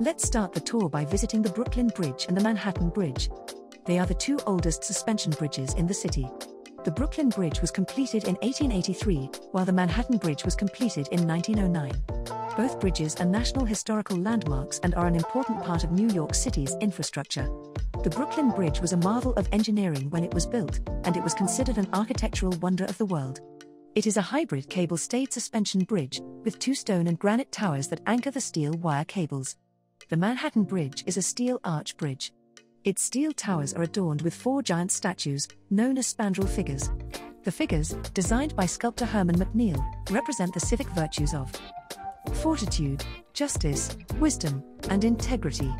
Let's start the tour by visiting the Brooklyn Bridge and the Manhattan Bridge. They are the two oldest suspension bridges in the city. The Brooklyn Bridge was completed in 1883, while the Manhattan Bridge was completed in 1909. Both bridges are National Historical Landmarks and are an important part of New York City's infrastructure. The Brooklyn Bridge was a marvel of engineering when it was built, and it was considered an architectural wonder of the world. It is a hybrid cable stayed suspension bridge, with two stone and granite towers that anchor the steel wire cables. The Manhattan Bridge is a steel arch bridge. Its steel towers are adorned with four giant statues, known as spandrel figures. The figures, designed by sculptor Hermon MacNeil, represent the civic virtues of fortitude, justice, wisdom, and integrity.